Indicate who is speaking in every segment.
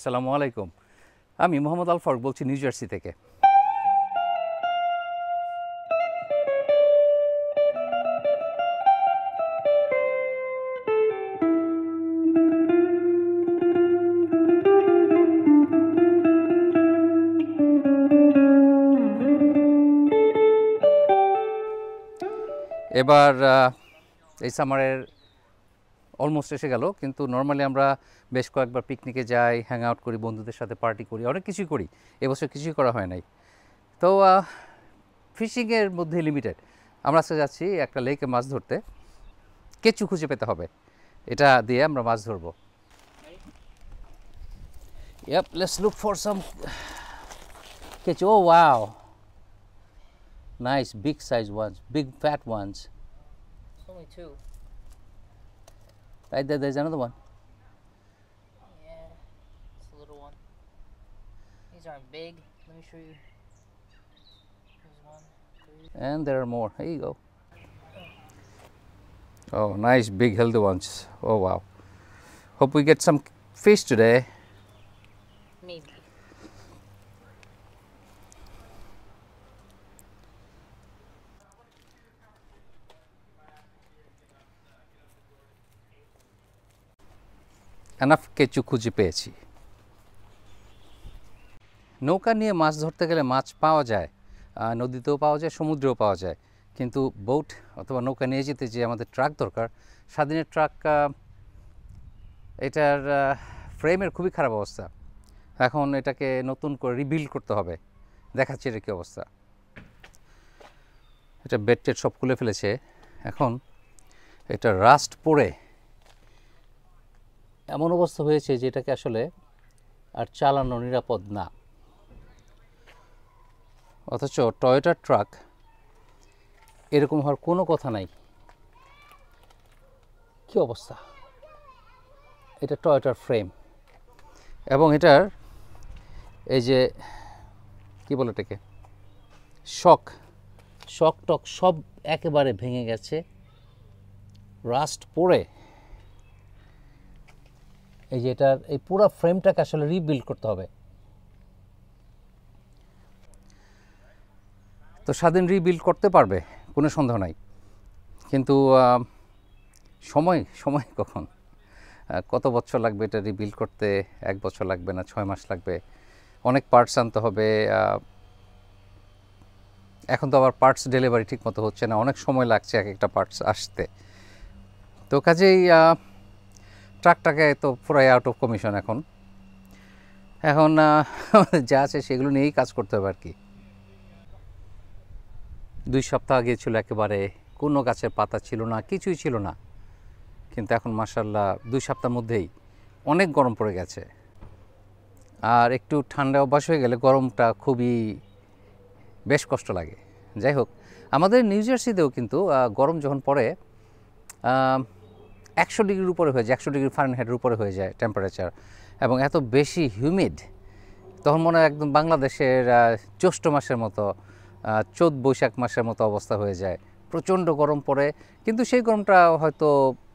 Speaker 1: আসসালামু আলাইকুম। আমি মোহাম্মদ আল ফারুক বলছি নিউ জার্সি থেকে। এবার এই সামারের অলমোস্ট এসে গেল কিন্তু নর্মালি আমরা বেশ কয়েকবার পিকনিকে যাই হ্যাং আউট করি বন্ধুদের সাথে পার্টি করি অনেক কিছুই করি। এবছর কিছুই করা হয় নাই। তো ফিশিংয়ের মধ্যে লিমিটেড আমরা আজকে যাচ্ছি একটা লেকে মাছ ধরতে। কেঁচু খুঁজে পেতে হবে। এটা দিয়ে আমরা মাছ ধরবো। Yep, let's look for some কেঁচু। Oh wow. Nice big size ones, big fat ones. Right there, there's another one.
Speaker 2: Yeah, it's a little one. These aren't big. Let me show you. One.
Speaker 1: And there are more. Here you go. Oh, nice big healthy ones. Oh, wow. Hope we get some fish today.
Speaker 2: Maybe.
Speaker 1: Enough কেঁচু খুঁজে পেয়েছি। নৌকা নিয়ে মাছ ধরতে গেলে মাছ পাওয়া যায় নদীতেও পাওয়া যায়, সমুদ্রেও পাওয়া যায়। কিন্তু বোট অথবা নৌকা নিয়ে যেতে যে আমাদের ট্রাক দরকার, স্বাধীনের ট্রাক এটার ফ্রেমের খুবই খারাপ অবস্থা। এখন এটাকে নতুন করে রিবিল্ড করতে হবে। দেখাচ্ছে এটা কী অবস্থা। এটা বেড টেড সব খুলে ফেলেছে। এখন এটা রাস্ট পড়ে এমন অবস্থা হয়েছে যে এটাকে আসলে আর চালানো নিরাপদ না। অথচ টয়োটার ট্রাক এরকম হওয়ার কোনো কথা নাই। কি অবস্থা? এটা টয়োটার ফ্রেম এবং এটার এই যে, কি বলে এটাকে? শক শক টক সব একেবারে ভেঙে গেছে, রাস্ট পড়ে। এই যে এটার এই পুরো ফ্রেমটাকে আসলে রিবিল্ড করতে হবে। তো স্বাধীন রিবিল্ড করতে পারবে, কোনো সন্দেহ নাই। কিন্তু সময় সময় কখন? কত বছর লাগবে এটা রিবিল্ড করতে? এক বছর লাগবে না, ছয় মাস লাগবে? অনেক পার্টস আনতে হবে এখন তো আবার পার্টস ডেলিভারি ঠিক মতো হচ্ছে না, অনেক সময় লাগছে এক একটা পার্টস আসতে। তো কাজেই ট্রাকটাকে তো পুরাই আউট অফ কমিশন এখন। এখন যা আছে সেগুলো নিয়েই কাজ করতে হবে আর কি দুই সপ্তাহ আগে ছিল একেবারে, কোনো গাছের পাতা ছিল না, কিছুই ছিল না। কিন্তু এখন মাসাল্লাহ দুই সপ্তাহের মধ্যেই অনেক গরম পড়ে গেছে। আর একটু ঠান্ডা অভ্যাস হয়ে গেলে গরমটা খুবই বেশ কষ্ট লাগে। যাই হোক, আমাদের নিউ জার্সিতেও কিন্তু গরম যখন পড়ে একশো ডিগ্রির উপরে হয়ে যায়, একশো ডিগ্রি ফারেনহাইটের উপরে হয়ে যায় টেম্পারেচার এবং এত বেশি হিউমিড তখন মনে হয় একদম বাংলাদেশের জ্যৈষ্ঠ মাসের মতো চোদ্দ বৈশাখ মাসের মতো অবস্থা হয়ে যায়। প্রচণ্ড গরম পড়ে, কিন্তু সেই গরমটা হয়তো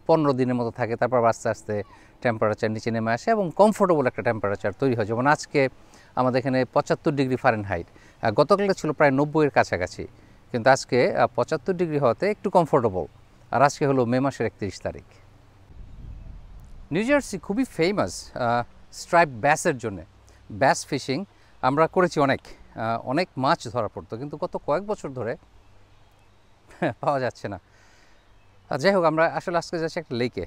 Speaker 1: পনেরো দিনের মতো থাকে, তারপর আস্তে আস্তে টেম্পারেচার নিচে নেমে আসে এবং কমফোর্টেবল একটা টেম্পারেচার তৈরি হয়। যেমন আজকে আমাদের এখানে পঁচাত্তর ডিগ্রি ফারেনহাইট গতকালটা ছিল প্রায় নব্বইয়ের কাছাকাছি, কিন্তু আজকে পঁচাত্তর ডিগ্রি হওয়াতে একটু কমফোর্টেবল আর আজকে হলো মে মাসের একত্রিশ তারিখ। নিউ জার্সি খুবই ফেমাস স্ট্রাইপ ব্যাসের জন্য। ব্যাস ফিশিং আমরা করেছি অনেক অনেক মাছ ধরা পড়তো, কিন্তু গত কয়েক বছর ধরে পাওয়া যাচ্ছে না। যাই হোক, আমরা আসলে আজকে যাচ্ছি একটা লেকে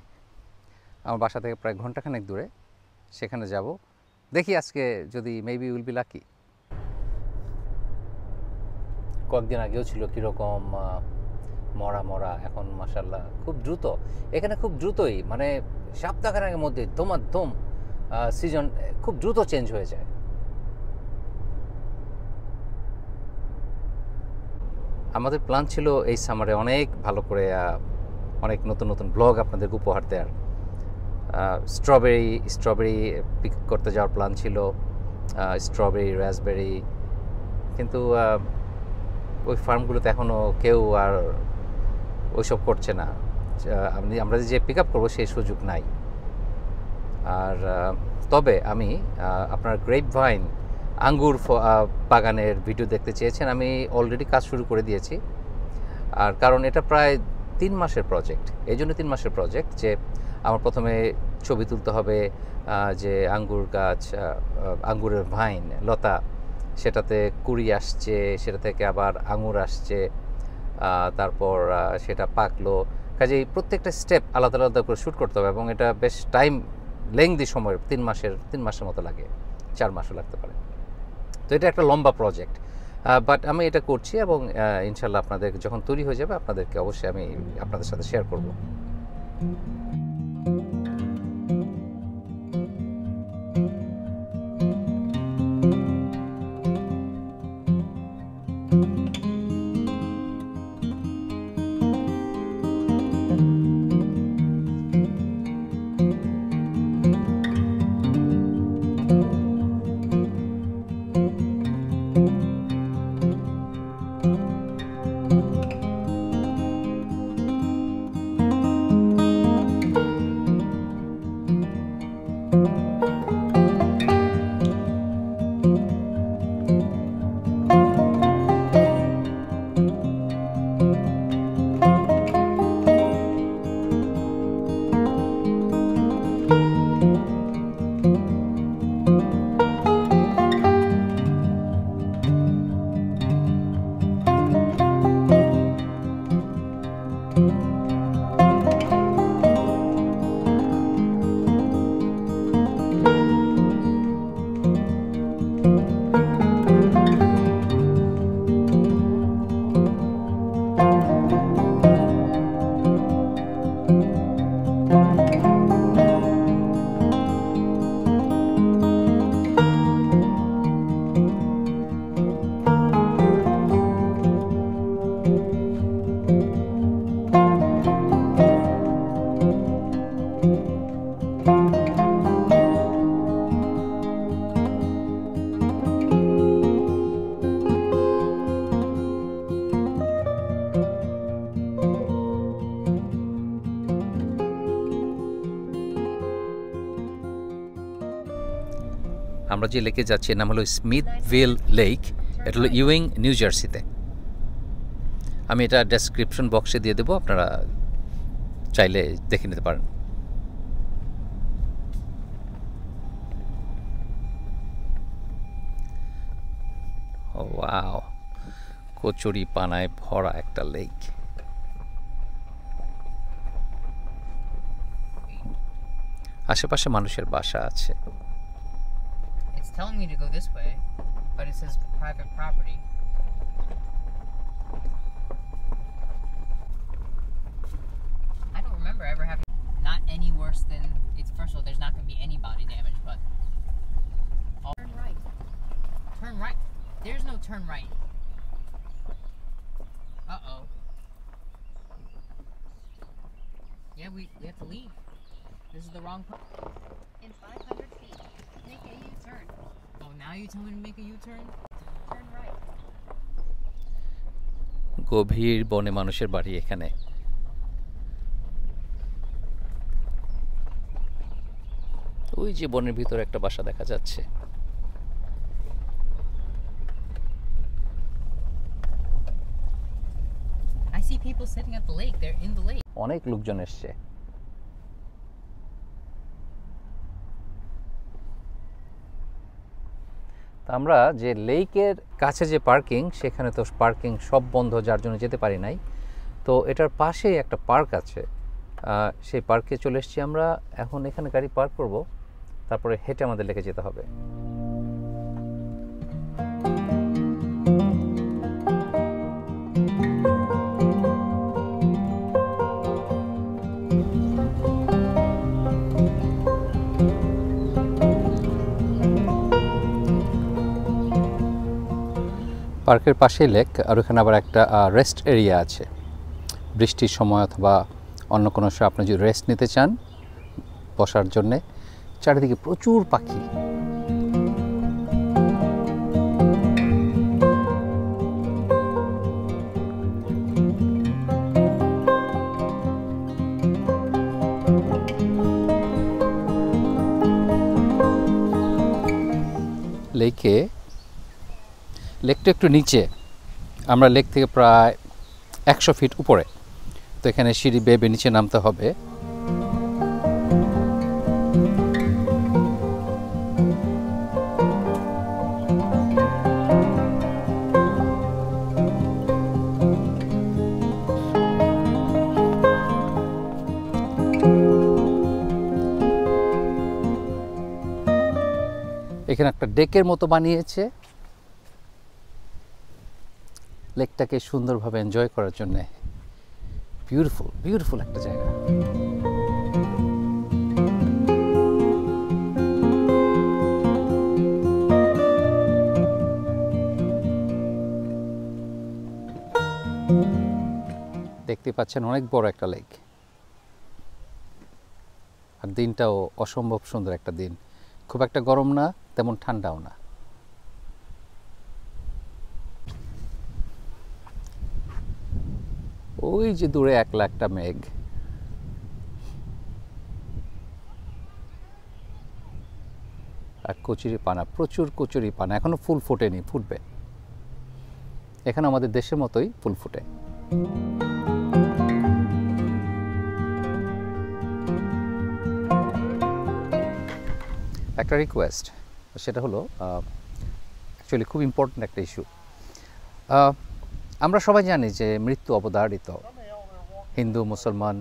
Speaker 1: আমার বাসা থেকে প্রায় ঘন্টাখানেক দূরে, সেখানে যাব। দেখি আজকে যদি মেবি উইল বি লাকি কয়েকদিন আগেও ছিল কীরকম মরা মরা এখন মাসাল্লাহ খুব দ্রুত। এখানে খুব দ্রুতই মানে সপ্তাহখানেকের মধ্যে দম সিজন খুব দ্রুত চেঞ্জ হয়ে যায়। আমাদের প্ল্যান ছিল এই সামারে অনেক ভালো করে অনেক নতুন নতুন ব্লগ আপনাদের উপহার দেওয়ার স্ট্রবেরি স্ট্রবেরি পিক করতে যাওয়ার প্ল্যান ছিল স্ট্রবেরি রাসবেরি কিন্তু ওই ফার্মগুলোতে এখনও কেউ আর ওইসব করছে না। আমি আমরা যে পিক আপ করব সেই সুযোগ নাই। আর তবে আমি আপনার গ্রেপ ভাইন আঙ্গুর বাগানের ভিডিও দেখতে চেয়েছেন, আমি অলরেডি কাজ শুরু করে দিয়েছি। আর কারণ এটা প্রায় তিন মাসের প্রজেক্ট এই জন্য তিন মাসের প্রজেক্ট যে আমার প্রথমে ছবি তুলতে হবে যে আঙ্গুর গাছ আঙ্গুরের ভাইন লতা, সেটাতে কুড়ি আসছে, সেটা থেকে আবার আঙুর আসছে। তারপর সেটা পাকলো। কাজেই প্রত্যেকটা স্টেপ আলাদা আলাদা করে শ্যুট করতে হবে এবং এটা বেশ টাইম লেংদি সময়, তিন মাসের তিন মাসের মতো লাগে। চার মাসও লাগতে পারে। তো এটা একটা লম্বা প্রজেক্ট বাট আমি এটা করছি এবং ইনশাল্লাহ আপনাদের, যখন তৈরি হয়ে যাবে, আপনাদেরকে অবশ্যই আমি আপনাদের সাথে শেয়ার করব। আমরা যে লেকে যাচ্ছি নাম হলো স্মিথভিল লেক এটা হলো ইউইং নিউ জার্সিতে আমি এটা ডেসক্রিপশন বক্সে দিয়ে দেবো, আপনারা চাইলে দেখে নিতে পারেন। ওয়াও কচুরি পানায় ভরা একটা লেক আশেপাশে মানুষের বাসা আছে।
Speaker 2: Telling me to go this way, but it says private property. I don't remember ever having not any worse than it's first of all there's not gonna be any body damage, but
Speaker 3: Turn right.
Speaker 2: turn right. There's no turn right. Uh oh. Yeah, we, we have to leave. This is the wrong. Pro-
Speaker 3: In 500 feet, make a U-turn.
Speaker 2: oh, now you tell me to make a U-turn?
Speaker 3: Turn right.
Speaker 1: গভীর বনে মানুষের বাড়ি এখানে ওই যে বনের ভিতরে একটা বাসা দেখা যাচ্ছে
Speaker 2: I see people sitting at the lake. They're in the lake.
Speaker 1: অনেক লোকজন এসছে আমরা যে লেকের কাছে যে পার্কিং, সেখানে তো পার্কিং সব বন্ধ, যার জন্য যেতে পারি নাই। তো এটার পাশেই একটা পার্ক আছে। সেই পার্কে চলে এসেছি আমরা। এখন এখানে গাড়ি পার্ক করব। তারপরে হেঁটে আমাদের লেকে যেতে হবে। পার্কের পাশেই লেক, আর ওখানে আবার একটা রেস্ট এরিয়া আছে। বৃষ্টির সময় অথবা অন্য কোনো সময় আপনি যদি রেস্ট নিতে চান বসার জন্যে, চারিদিকে প্রচুর পাখি। লেকে লেকটা একটু নিচে। আমরা লেক থেকে প্রায় একশো ফিট উপরে। তো এখানে সিঁড়ি বেয়ে বেয়ে নিচে নামতে হবে। এখানে একটা ডেকের মতো বানিয়েছে। লেকটাকে সুন্দরভাবে এনজয় করার জন্য। বিউটিফুল বিউটিফুল একটা জায়গা। দেখতে পাচ্ছেন অনেক বড় একটা লেক। আর দিনটাও অসম্ভব সুন্দর একটা দিন। খুব একটা গরম না, তেমন ঠান্ডাও না। ওই যে দূরে এক লাখটা মেঘ। আর কচুরি পানা প্রচুর কচুরি পানা এখনও ফুল ফোটেনি, ফুটবে। এখানে আমাদের দেশের মতোই ফুল ফুটে। একটা রিকোয়েস্ট সেটা হলো অ্যাকচুয়ালি খুব ইম্পর্ট্যান্ট একটা ইস্যু আমরা সবাই জানি যে মৃত্যু অবধারিত। হিন্দু, মুসলমান,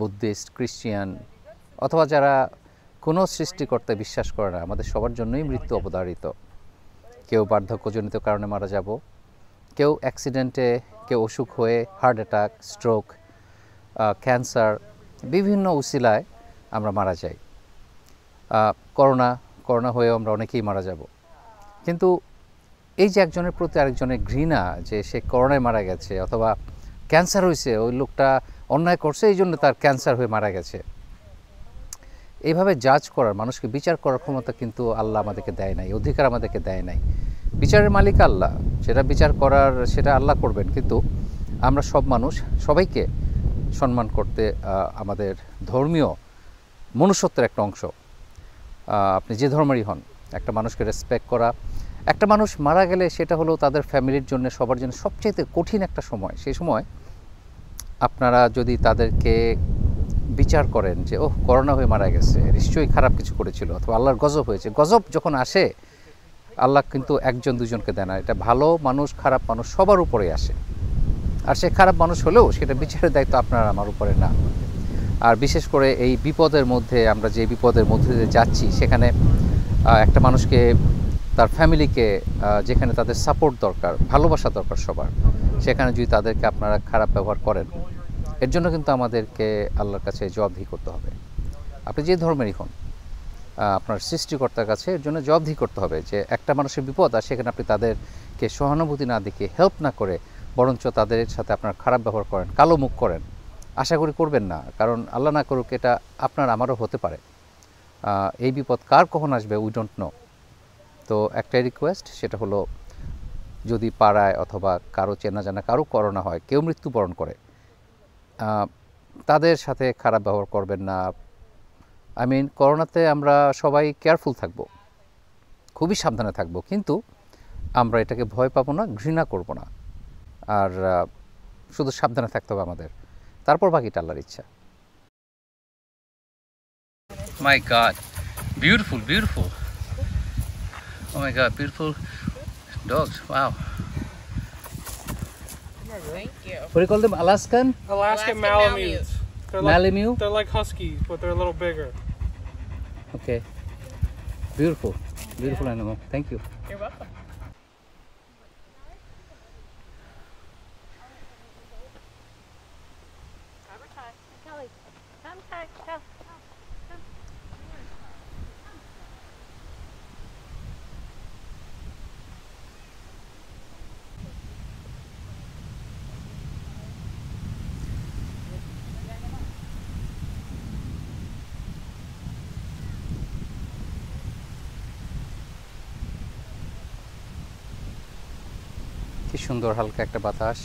Speaker 1: বুদ্ধিস্ট ক্রিশ্চিয়ান অথবা যারা কোনো সৃষ্টিকর্তায় বিশ্বাস করে না, আমাদের সবার জন্যই মৃত্যু অবধারিত। কেউ বার্ধক্যজনিত কারণে মারা যাব, কেউ অ্যাক্সিডেন্টে কেউ অসুখ হয়ে হার্ট অ্যাটাক স্ট্রোক ক্যান্সার বিভিন্ন উসিলায় আমরা মারা যাই। করোনা করোনা হয়েও আমরা অনেকেই মারা যাব। কিন্তু এই যে একজনের প্রতি আরেকজনের ঘৃণা যে সে করোনায় মারা গেছে অথবা ক্যান্সার হয়েছে, ওই লোকটা অন্যায় করছে, এই জন্য তার ক্যান্সার হয়ে মারা গেছে। এইভাবে জাজ করার, মানুষকে বিচার করার ক্ষমতা কিন্তু আল্লাহ আমাদেরকে দেয় নাই, অধিকার আমাদেরকে দেয় নাই। বিচারের মালিক আল্লাহ, সেটা বিচার করার, সেটা আল্লাহ করবেন। কিন্তু আমরা সব মানুষ, সবাইকে সম্মান করতে আমাদের ধর্মীয় মনুষ্যত্বের একটা অংশ। আপনি যে ধর্মেরই হন, একটা মানুষকে রেসপেক্ট করা একটা মানুষ মারা গেলে সেটা হলো তাদের ফ্যামিলির জন্য সবার জন্য সবচেয়ে কঠিন একটা সময়। সেই সময় আপনারা যদি তাদেরকে বিচার করেন যে, ওহ, করোনা হয়ে মারা গেছে, নিশ্চয়ই খারাপ কিছু করেছিল অথবা আল্লাহর গজব হয়েছে। গজব যখন আসে, আল্লাহ কিন্তু একজন, দুজনকে দেয় না। এটা ভালো মানুষ, খারাপ মানুষ সবার উপরে আসে। আর সে খারাপ মানুষ হলেও সেটা বিচারের দায়িত্ব আপনার আমার উপরে না। আর বিশেষ করে এই বিপদের মধ্যে, আমরা যে বিপদের মধ্যে দিয়ে যাচ্ছি, সেখানে একটা মানুষকে তার ফ্যামিলিকে যেখানে তাদের সাপোর্ট দরকার, ভালোবাসা দরকার সবার, সেখানে যদি তাদেরকে আপনারা খারাপ ব্যবহার করেন, এর জন্য কিন্তু আমাদেরকে আল্লাহর কাছে জবাবদিহি করতে হবে। আপনি যে ধর্মেরই হন আপনার সৃষ্টিকর্তার কাছে এর জন্য জবাবদিহি করতে হবে যে একটা মানুষের বিপদ আর সেখানে আপনি তাদেরকে সহানুভূতি না দেখে হেল্প না করে বরঞ্চ তাদের সাথে আপনার খারাপ ব্যবহার করেন, কালো মুখ করেন, আশা করি করবেন না, কারণ আল্লাহ না করুক এটা আপনার আমারও হতে পারে। এই বিপদ কার কখন আসবে উই ডোন্ট নো তো একটাই রিকোয়েস্ট সেটা হলো যদি পাড়ায় অথবা কারও চেনা জানা, কারও করোনা হয়, কেউ মৃত্যুবরণ করে তাদের সাথে খারাপ ব্যবহার করবেন না। আই মিন করোনাতে আমরা সবাই কেয়ারফুল থাকব, খুবই সাবধানে থাকব, কিন্তু আমরা এটাকে ভয় পাবো না, ঘৃণা করব না। আর শুধু সাবধানে থাকতে হবে আমাদের। তারপর বাকিটা আল্লাহর ইচ্ছা। My god beautiful beautiful Oh my god, beautiful dogs. Wow.
Speaker 2: Thank you.
Speaker 1: What do you call them? Alaskan?
Speaker 4: Alaskan, Malamutes.
Speaker 2: Malamute.
Speaker 4: They're like, They're like huskies, but they're a little bigger.
Speaker 1: Okay. Beautiful. Beautiful yeah. animal. Thank you.
Speaker 2: You're welcome.
Speaker 1: সুন্দর হালকা একটা বাতাস।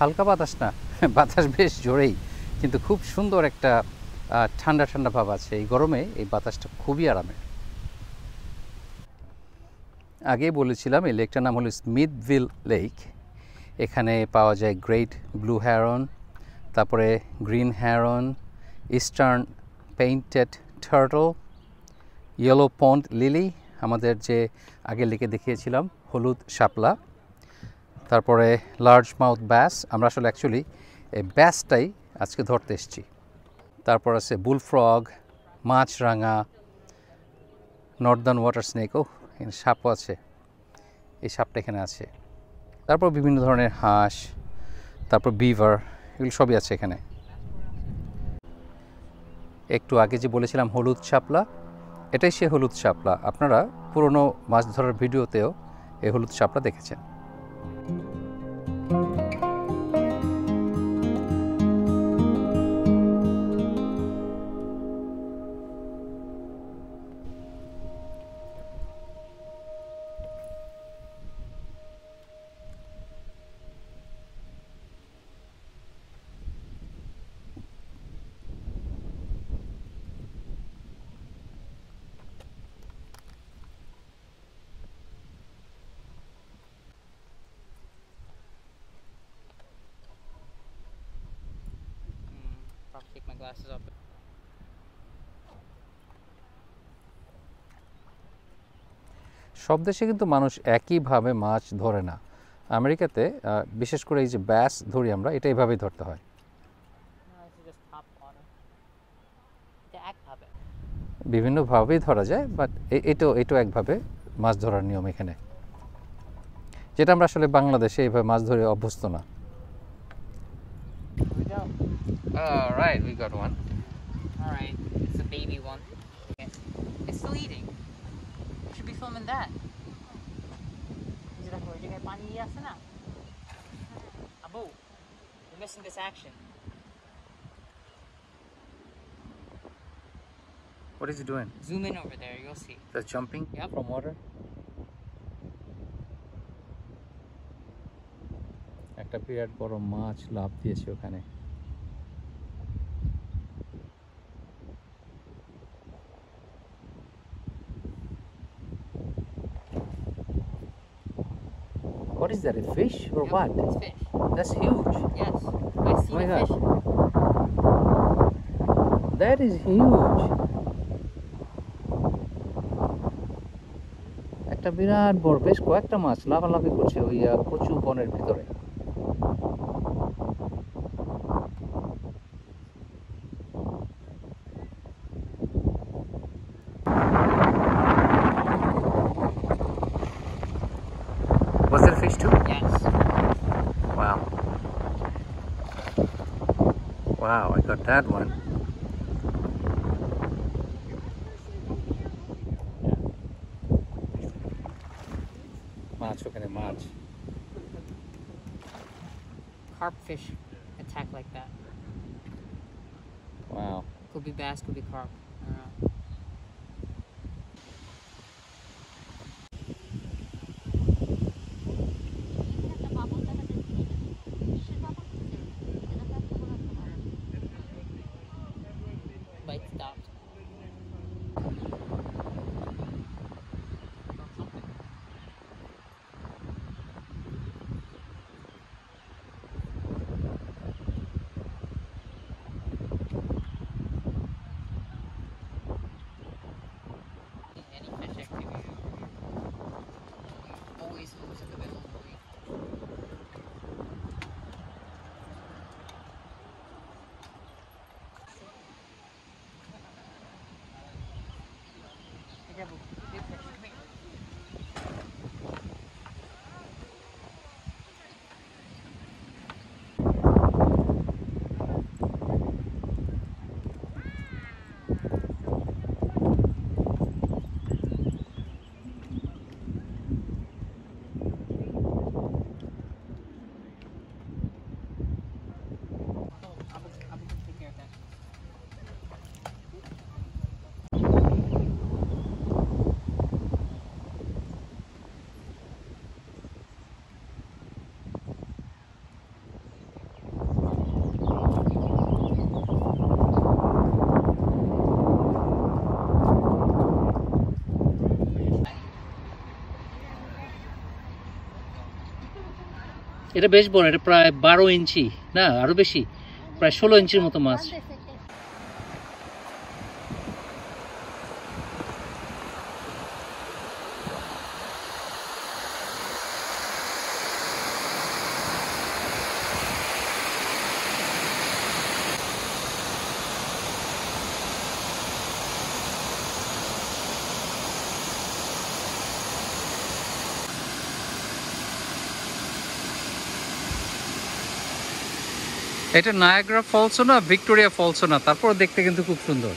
Speaker 1: হালকা বাতাস না, বাতাস বেশ জোরেই, কিন্তু খুব সুন্দর একটা ঠান্ডা ঠান্ডা ভাব আছে। এই গরমে এই বাতাসটা খুবই আরামের। আগে বলেছিলাম, এই লেকটার নাম হলো স্মিথভিল লেক। এখানে পাওয়া যায় গ্রেট ব্লু হ্যারন তারপরে green heron eastern painted turtle, yellow pond lily, আমাদের যে আগে লেকে দেখিয়েছিলাম, হলুদ শাপলা। তারপরে লার্জ মাউথ ব্যাস আমরা আসলে অ্যাকচুয়ালি এই ব্যাসটাই আজকে ধরতে এসেছি। তারপর আছে বুলফ্রগ মাছরাঙা নর্দার্ন ওয়াটার স্নেকও এখানে সাপও আছে, এই সাপটা এখানে আছে। তারপর বিভিন্ন ধরনের হাঁস, তারপর বিভার এগুলো সবই আছে এখানে। একটু আগে যে বলেছিলাম হলুদ শাপলা, এটাই সে হলুদ শাপলা। আপনারা পুরনো মাছ ধরার ভিডিওতেও এই হলুদ শাপলা দেখেছেন।
Speaker 2: Probably take my glasses off.
Speaker 1: সব দেশে কিন্তু মানুষ একইভাবে মাছ ধরে না। আমেরিকাতে বিশেষ করে এই যে ব্যাস ধরি আমরা এটা এইভাবেই ধরতে হয়। বিভিন্নভাবেই ধরা যায় বাট এটাও এটাও একভাবে মাছ ধরার নিয়ম এখানে। যেটা আমরা আসলে বাংলাদেশে এইভাবে মাছ ধরে অভ্যস্ত না।
Speaker 2: Right we
Speaker 1: got one
Speaker 2: All right, it's a baby one. Okay. It's still eating. You should be filming that. যেটা ওই জায়গায় পানি ইয়ে আছে না Abu you're missing this action.
Speaker 1: What is he doing?
Speaker 2: Zoom in over there, you'll see.
Speaker 1: The jumping
Speaker 2: Yep.
Speaker 1: from water? একটা বিরাট বড় মাছ লাভ দিয়েছে ওখানে that? A fish or
Speaker 2: Yep,
Speaker 1: what?
Speaker 2: It's fish.
Speaker 1: That's huge.
Speaker 2: Yes. I see
Speaker 1: Oh my
Speaker 2: the
Speaker 1: God.
Speaker 2: fish.
Speaker 1: That is huge. একটা বিরাট বড় বেশ কয়েকটা মাছ লাফালাফি করছে ওই কচু বনের ভিতরে Wow, I got that one. March, we're
Speaker 2: gonna march. Attack like that.
Speaker 1: Wow.
Speaker 2: Could be bass, could be carp. Chicago.
Speaker 1: এটা বেশ বড়, এটা প্রায় বারো ইঞ্চি, না, আরও বেশি, প্রায় ষোলো ইঞ্চির মতো মাছ। এটা নায়াগ্রা ফলসও না ভিক্টোরিয়া ফলসও না তারপর দেখতে কিন্তু খুব সুন্দর।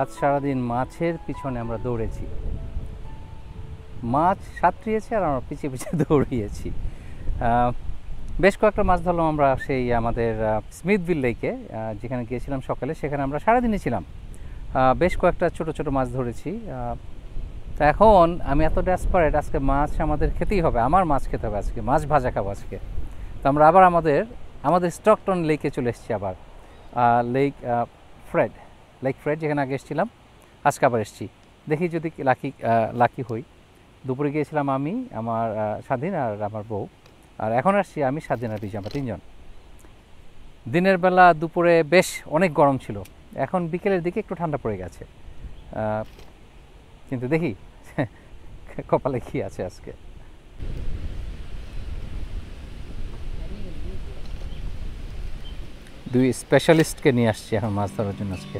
Speaker 1: আজ সারাদিন মাছের পিছনে আমরা দৌড়েছি। মাছ সাঁতরিয়েছে আর আমরা পিছিয়ে পিছিয়ে দৌড়িয়েছি। বেশ কয়েকটা মাছ ধরলাম আমরা সেই আমাদের স্মিথভিল লেকে যেখানে গিয়েছিলাম সকালে, সেখানে আমরা সারাদিনই ছিলাম। বেশ কয়েকটা ছোট ছোট মাছ ধরেছি। তা এখন আমি এত ড্যাসপারেট আজকে মাছ আমাদের খেতেই হবে, আমার মাছ খেতে হবে আজকে, মাছ ভাজা খাব আজকে। তো আমরা আবার আমাদের আমাদের স্টকটন লেকে চলে এসেছি আবার। লেক ফ্রেড লেক ফ্রেড যেখানে আগে এসেছিলাম, আজকে আবার এসেছি। দেখি যদি লাকি লাকি হই। দুপুরে গিয়েছিলাম আমি, আমার স্বাধীন আর আমার বউ। আর এখন আসছি আমি স্বাধীন আর আমরা তিনজন। দিনের বেলা দুপুরে বেশ অনেক গরম ছিল। এখন বিকেলের দিকে একটু ঠান্ডা পড়ে গেছে। কিন্তু দেখি কপালে কি আছে আজকে। দুই স্পেশালিস্টকে নিয়ে আসছি এখন মাছ ধরার জন্য আজকে।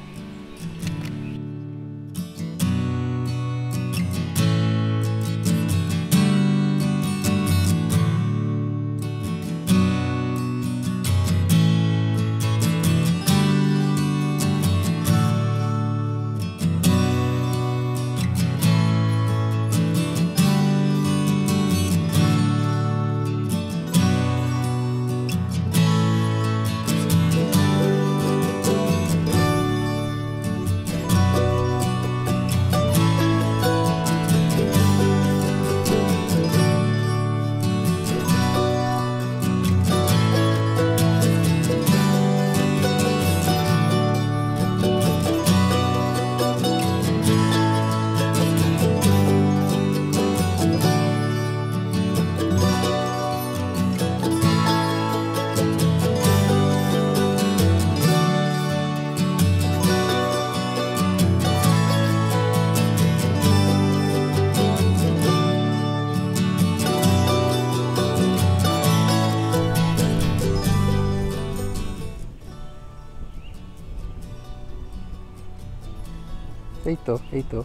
Speaker 1: এই তো এই তো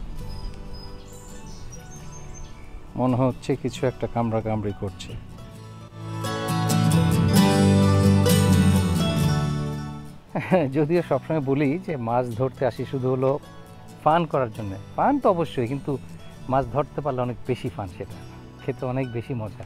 Speaker 1: মনে হচ্ছে কিছু একটা কামড়া কামড়ি করছে। যদিও সবসময় বলি যে মাছ ধরতে আসি শুধু হলো ফান করার জন্য। ফান তো অবশ্যই, কিন্তু মাছ ধরতে পারলে অনেক বেশি ফান সেটা। খেতে অনেক বেশি মজা।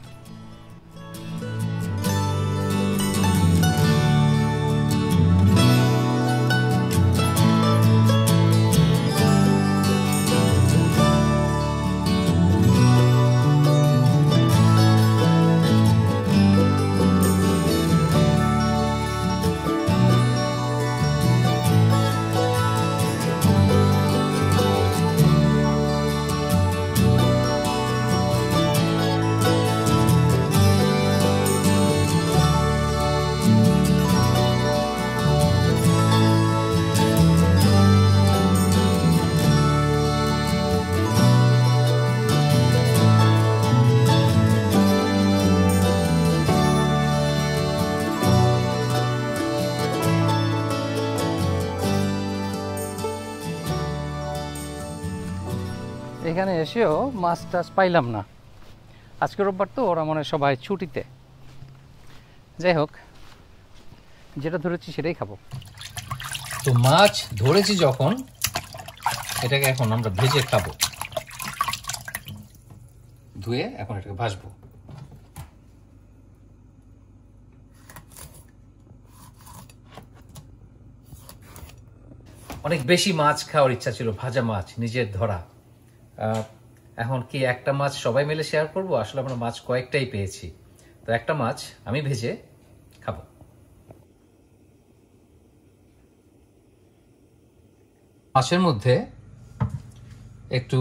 Speaker 1: এখানে এসেও মাছ টাছ পাইলাম না। আজকে রোববার তো, ওরা মনে সবাই ছুটিতে। যাই হোক, যেটা ধরেছি সেটাই খাব। তো মাছ ধরেছি যখন, এটাকে এখন আমরা ভেজে খাব। ধুয়ে এখন এটাকে ভাজবো। অনেক বেশি মাছ খাওয়ার ইচ্ছা ছিল, ভাজা মাছ, নিজের ধরা। এখন কি একটা মাছ সবাই মিলে শেয়ার করব? আসলে আমরা মাছ কয়েকটাই পেয়েছি। তো একটা মাছ আমি ভেজে খাব। মাছের মধ্যে একটু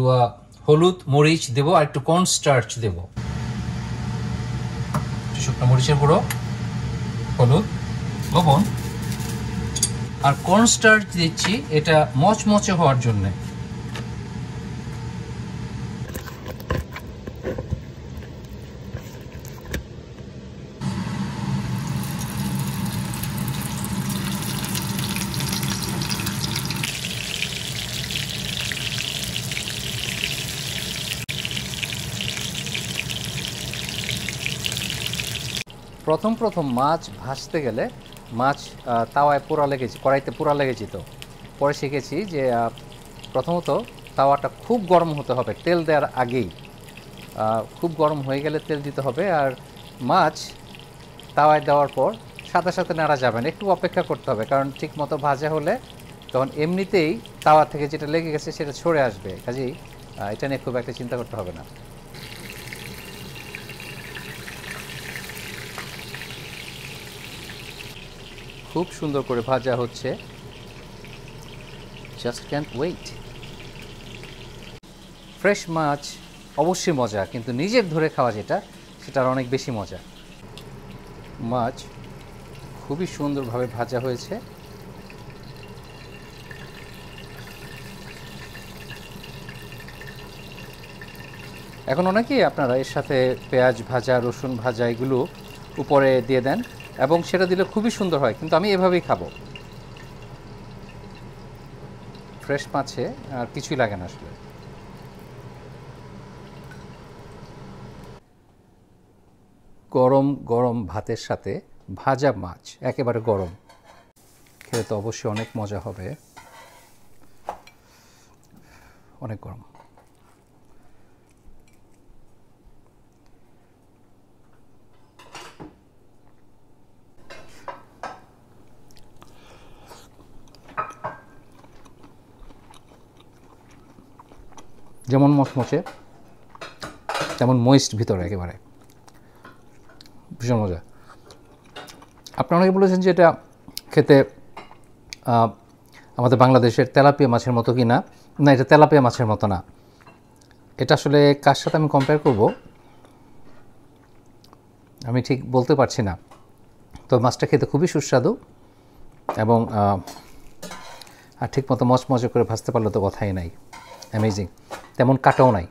Speaker 1: হলুদ, মরিচ দেব আর একটু কর্ন স্টার্চ দেব শুকনো মরিচের গুঁড়ো, হলুদ, লবণ। আর কর্ন স্টার্চ দিচ্ছি এটা মচমচে হওয়ার জন্য। প্রথম প্রথম মাছ ভাজতে গেলে মাছ তাওয়ায় পোড়া লেগেছে, কড়াইতে পোড়া লেগেছি তো। পরে শিখেছি যে প্রথমত তাওয়াটা খুব গরম হতে হবে, তেল দেওয়ার আগেই। খুব গরম হয়ে গেলে তেল দিতে হবে আর মাছ তাওয়ায় দেওয়ার পর সাথে সাথে নাড়া যাবে না, একটু অপেক্ষা করতে হবে কারণ ঠিক মতো ভাজা হলে তখন এমনিতেই তাওয়া থেকে যেটা লেগে গেছে সেটা ছড়ে আসবে। কাজেই এটা নিয়ে খুব একটা চিন্তা করতে হবে না। খুব সুন্দর করে ভাজা হচ্ছে। জাস্ট ক্যান্ট ওয়েট ফ্রেশ মাছ অবশ্যই মজা, কিন্তু নিজের ধরে খাওয়া যেটা, সেটার অনেক বেশি মজা। মাছ খুবই সুন্দরভাবে ভাজা হয়েছে। এখন অনেকেই আপনারা এর সাথে পেঁয়াজ ভাজা, রসুন ভাজা, এগুলো উপরে দিয়ে দেন এবং সেটা দিলে খুবই সুন্দর হয়, কিন্তু আমি এভাবেই খাব। ফ্রেশ মাছে আর কিছুই লাগে না আসলে। গরম গরম ভাতের সাথে ভাজা মাছ, একেবারে গরম। খেলে তো অবশ্যই অনেক মজা হবে। অনেক গরম। যেমন মচমচে, তেমন ময়েস্ট ভিতরে একেবারে। ভীষণ মজা। আপনারা অনেকে বলেছেন যে এটা খেতে আমাদের বাংলাদেশের তেলাপিয়া মাছের মতো কি না? না, এটা তেলাপিয়া মাছের মতো না। এটা আসলে কার সাথে আমি কম্পেয়ার করব? আমি ঠিক বলতে পারছি না। তো মাছটা খেতে খুবই সুস্বাদু এবং আর ঠিক মতো মচমচে করে ভাজতে পারলে তো কথাই নাই। অ্যামেজিং তেমন কাটাও নাই।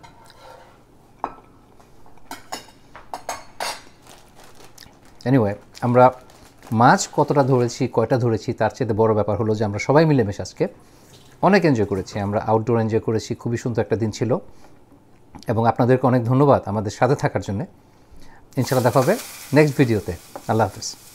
Speaker 1: এনিওয়ে আমরা মাছ কতটা ধরেছি, কয়টা ধরেছি, তার চেয়ে বড় ব্যাপার হলো যে আমরা সবাই মিলেমিশে আজকে অনেক এনজয় করেছি। আমরা আউটডোর এনজয় করেছি, খুবই সুন্দর একটা দিন ছিল। এবং আপনাদেরকে অনেক ধন্যবাদ আমাদের সাথে থাকার জন্য। ইনশাআল্লাহ দেখা হবে নেক্সট ভিডিওতে আল্লাহ হাফিজ।